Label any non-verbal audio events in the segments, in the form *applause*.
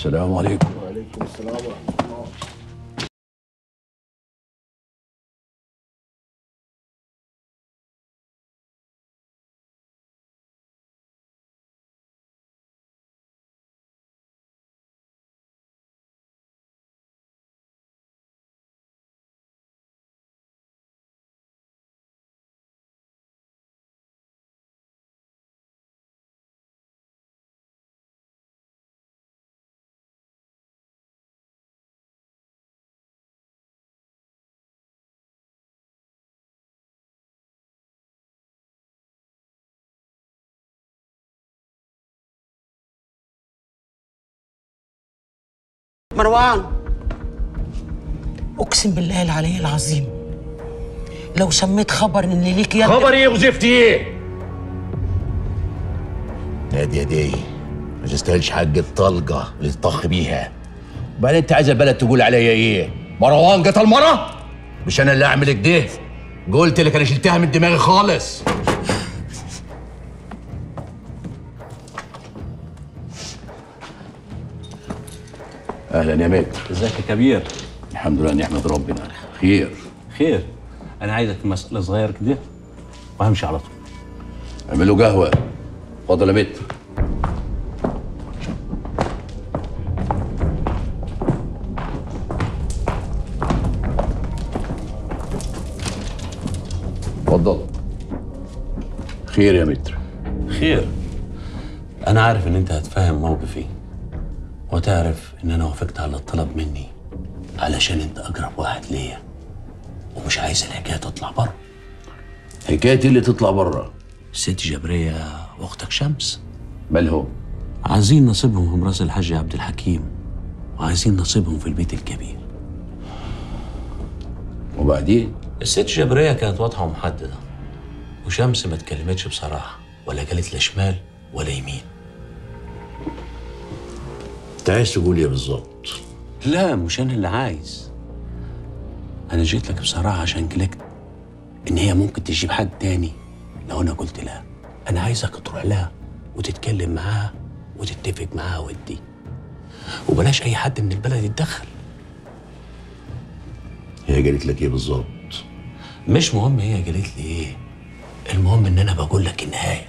السلام عليكم. وعليكم السلام ورحمة الله. مروان أقسم بالله العلي العظيم لو سميت خبر إن ليك يد خبر إيه وزفت إيه؟ نادية دي ما تستاهلش حق الطلقة اللي تطخ بيها وبعدين أنت عايز البلد تقول عليا إيه؟ مروان قتل مرة؟ مش أنا اللي أعمل كده قلت لك أنا شلتها من دماغي خالص أهلا يا متر إزيك يا كبير؟ الحمد لله نحمد ربنا. خير. خير. أنا عايزك في مسألة صغيرة كده وهمشي على طول. اعملوا قهوة. اتفضل يا متر اتفضل. خير يا متر خير. أنا عارف إن أنت هتفهم موقفي. وتعرف إن أنا وافقت على الطلب مني علشان أنت أقرب واحد ليا ومش عايز الحكاية تطلع بره. حكايتي اللي تطلع بره. الست جبرية وأختك شمس. مالهم عايزين نصيبهم في ميراث الحاج عبد الحكيم وعايزين نصيبهم في البيت الكبير. وبعدين؟ الست جبرية كانت واضحة ومحددة وشمس ما اتكلمتش بصراحة ولا قالت لا شمال ولا يمين. انت عايز تقول إيه بالظبط؟ لا مش أنا اللي عايز. أنا جيت لك بصراحة عشان قلقت إن هي ممكن تجيب حد تاني. لو أنا قلت لا أنا عايزك تروح لها وتتكلم معاها وتتفق معاها ودي. وبلاش أي حد من البلد يتدخل. هي قالت لك إيه بالظبط؟ مش مهم هي قالت لي إيه. المهم إن أنا بقول لك النهاية.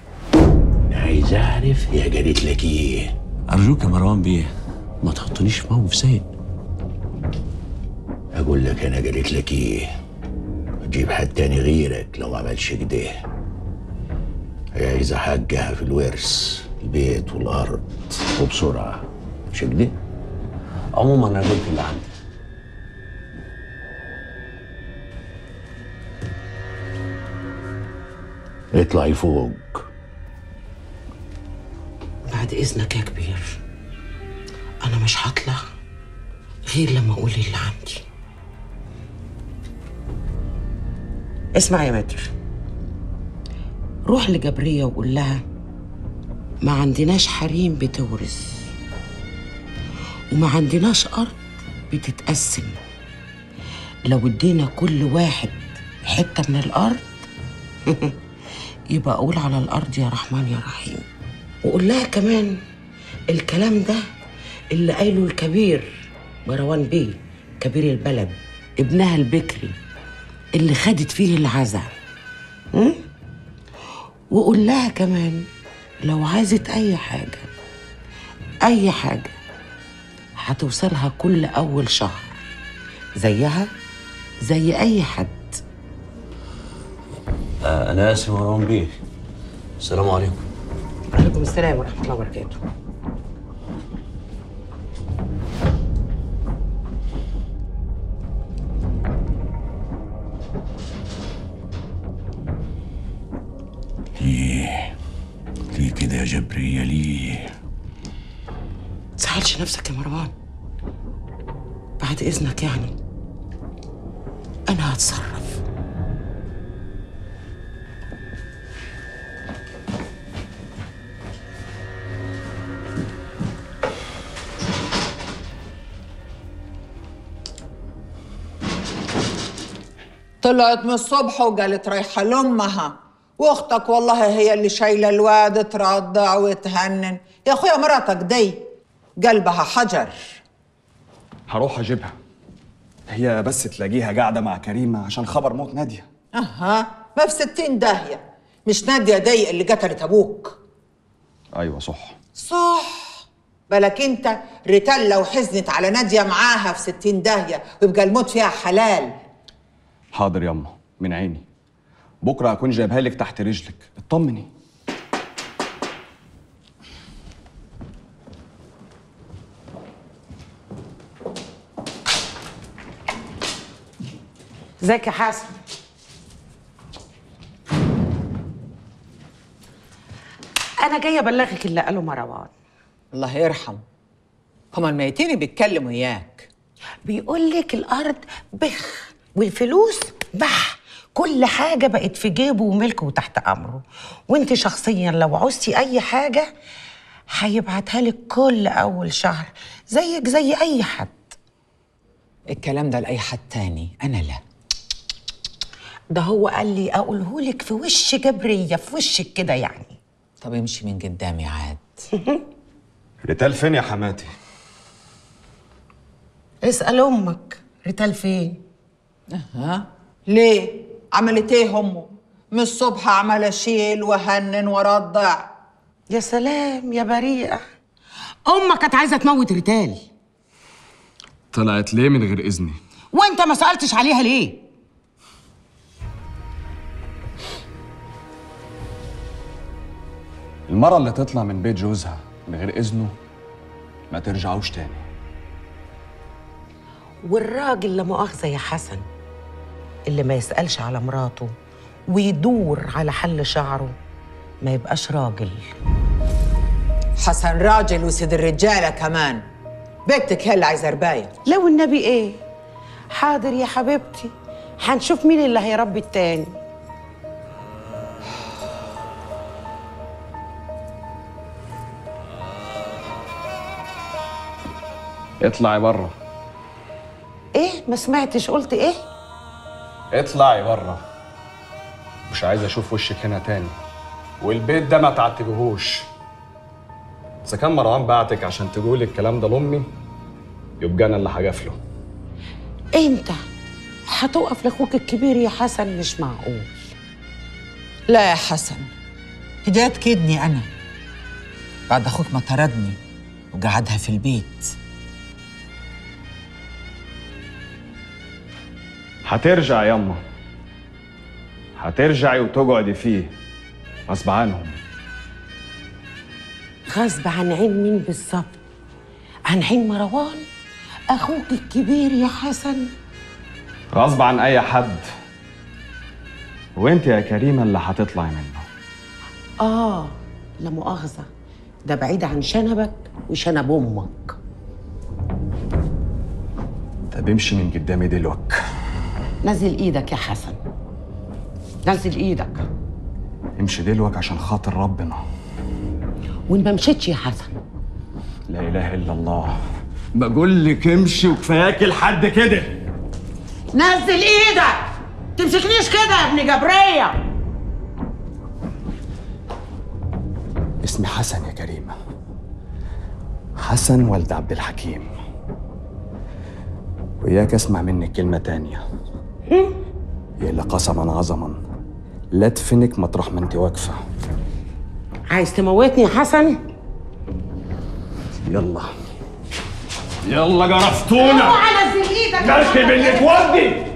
عايز أعرف هي قالت لك إيه؟ أرجوك يا مروان بيه. ما تحطنيش في موقف سيء. أقول لك أنا قالت لك إيه؟ تجيب حد تاني غيرك لو ما عملش كده. هي عايزة حقها في الورث البيت والأرض وبسرعة. مش كده؟ عموما أنا قلت اللي عندي. اطلعي فوق. بعد إذنك يا كبير. مش هطلع غير لما أقول اللي عندي. اسمع يا متر. روح لجبرية وقول لها ما عندناش حريم بتورث وما عندناش أرض بتتقسم. لو ادينا كل واحد حتة من الأرض *laughs* يبقى أقول على الأرض يا رحمن يا رحيم. وقول لها كمان الكلام ده اللي قايله الكبير مروان بيه كبير البلد ابنها البكري اللي خدت فيه العزا م? وقول لها كمان لو عايزت أي حاجة أي حاجة هتوصلها كل أول شهر. زيها؟ زي أي حد. آه أنا آسف يا مروان بيه. السلام عليكم. عليكم السلام ورحمة الله وبركاته. تزعلش نفسك يا مروان. بعد إذنك يعني أنا هتصرف. طلعت من الصبح وقالت رايحة لأمها. وأختك والله هي اللي شايلة الواد ترضع وتهنن. يا أخويا مراتك دي. قلبها حجر. هروح أجيبها. هي بس تلاقيها قاعدة مع كريمة عشان خبر موت نادية. أها ما في ستين داهية. مش نادية دي اللي قتلت أبوك. أيوه صح. صح. بالك أنت ريتال لو حزنت على نادية معاها في ستين داهية ويبقى الموت فيها حلال. حاضر يما من عيني. بكرة هكون جايبها لك تحت رجلك. اطمني. ازيك يا حسن؟ أنا جاية أبلغك اللي قاله مروان. الله يرحم هما الميتين بيتكلموا إياك. بيقول لك الأرض بخ والفلوس بح. كل حاجة بقت في جيبه وملكه وتحت أمره. وأنت شخصيا لو عوزتي أي حاجة هيبعتها لك كل أول شهر زيك زي أي حد. الكلام ده لأي حد تاني. أنا لا. ده هو قال لي أقوله لك في وش جبرية في وشك كده يعني. طب امشي من قدامي عاد. *laughs* ريتال فين يا حماتي؟ اسأل أمك. ريتال فين؟ ها ليه؟ عملت إيه امه من الصبح عمال اشيل وهنن وارضع يا سلام يا بريئة. أمك كانت عايزة تموت ريتال. طلعت ليه من غير إذني؟ وأنت ما سألتش عليها ليه؟ المرة اللي تطلع من بيت جوزها من غير إذنه ما ترجعوش تاني. والراجل لا مؤاخذة يا حسن اللي ما يسألش على مراته ويدور على حل شعره ما يبقاش راجل. حسن راجل وسيد الرجالة كمان. بنتك هي اللي عايزه ربايه لو النبي إيه؟ حاضر يا حبيبتي هنشوف مين اللي هيربي التاني. اطلعي بره إيه؟ ما سمعتش. قلت إيه؟ اطلعي بره مش عايز أشوف وشك هنا تاني. والبيت ده ما تعتبهوش إذا كان مروان بعتك عشان تقولي الكلام ده لأمي يبقى أنا اللي هجافله انت هتقف لأخوك الكبير يا حسن مش معقول. لا يا حسن هداية كدني أنا. بعد أخوك ما طردني وقعدها في البيت. هترجع يما هترجعي وتقعدي فيه. غصب عنهم. غصب عن عين مين بالظبط؟ عن عين مروان؟ أخوك الكبير يا حسن؟ غصب عن أي حد. وأنت يا كريمة اللي هتطلعي منه. آه لا مؤاخذة. ده بعيد عن شنبك وشنب أمك. طب امشي من قدامي دلوك نزل إيدك يا حسن. نزل إيدك. امشي دلوك عشان خاطر ربنا. وإن ما مشيتش يا حسن. لا إله إلا الله. بقول لك امشي وكفاياك لحد كده. نزل إيدك. تمسكنيش كده يا ابن جبرية. اسمي حسن يا كريمه حسن ولد عبد الحكيم. وإياك أسمع مني كلمة تانية. يلا قسما عظما. لا تفنك مطرح ما أنت واقفة. عايز تموتني يا حسن؟ يلا. يلا جرفتونا أوعى نزل إيدك. مركب اللي تودي.